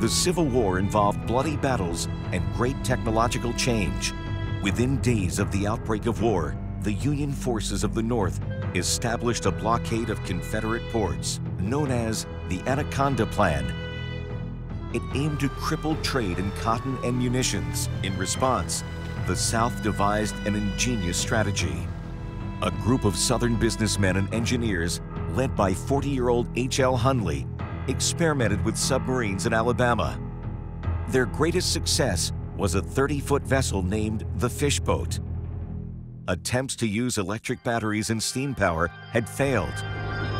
The Civil War involved bloody battles and great technological change. Within days of the outbreak of war, the Union forces of the North established a blockade of Confederate ports known as the Anaconda Plan. It aimed to cripple trade in cotton and munitions. In response, the South devised an ingenious strategy. A group of Southern businessmen and engineers, led by 40-year-old H.L. Hunley, experimented with submarines in Alabama. Their greatest success was a 30-foot vessel named the Fishboat. Attempts to use electric batteries and steam power had failed.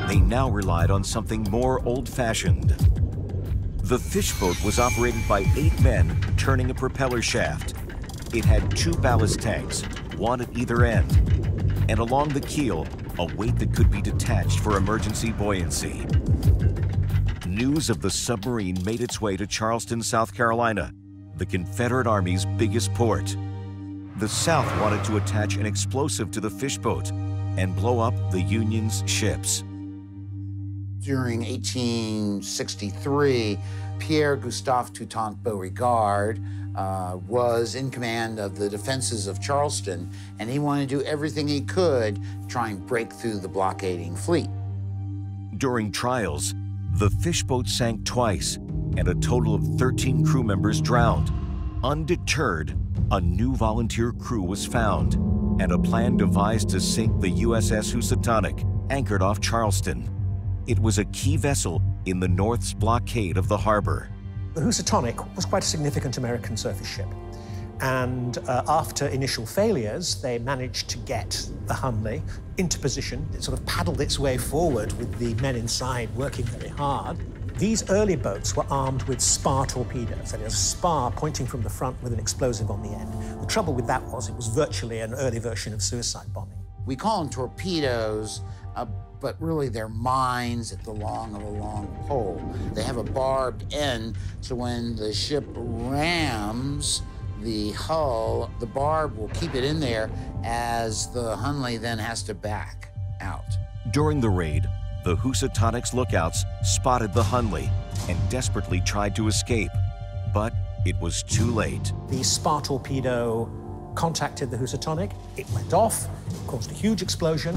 They now relied on something more old-fashioned. The Fishboat was operated by eight men turning a propeller shaft. It had two ballast tanks, one at either end, and along the keel, a weight that could be detached for emergency buoyancy. News of the submarine made its way to Charleston, South Carolina, the Confederate Army's biggest port. The South wanted to attach an explosive to the fishboat and blow up the Union's ships. During 1863, Pierre Gustave Toutant Beauregard uh, was in command of the defenses of Charleston, and he wanted to do everything he could to try and break through the blockading fleet. During trials, the fishboat sank twice, and a total of 13 crew members drowned. Undeterred, a new volunteer crew was found, and a plan devised to sink the USS Housatonic, anchored off Charleston. It was a key vessel in the North's blockade of the harbor. The Housatonic was quite a significant American surface ship. And uh, after initial failures, they managed to get the Hunley into position. It sort of paddled its way forward with the men inside working very hard. These early boats were armed with spar torpedoes, that is, a spar pointing from the front with an explosive on the end. The trouble with that was it was virtually an early version of suicide bombing. We call them torpedoes, uh, but really they're mines at the long of a long pole. They have a barbed end, so when the ship rams the hull, the barb will keep it in there as the Hunley then has to back out. During the raid, the Housatonic's lookouts spotted the Hunley and desperately tried to escape, but it was too late. The spar torpedo contacted the Housatonic. It went off, caused a huge explosion.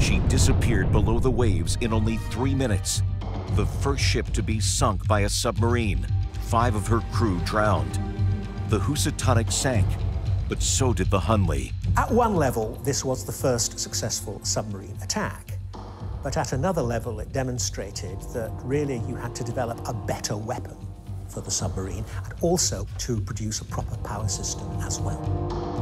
She disappeared below the waves in only three minutes. The first ship to be sunk by a submarine. Five of her crew drowned. The Housatonic sank, but so did the Hunley. At one level, this was the first successful submarine attack. But at another level, it demonstrated that really you had to develop a better weapon for the submarine and also to produce a proper power system as well.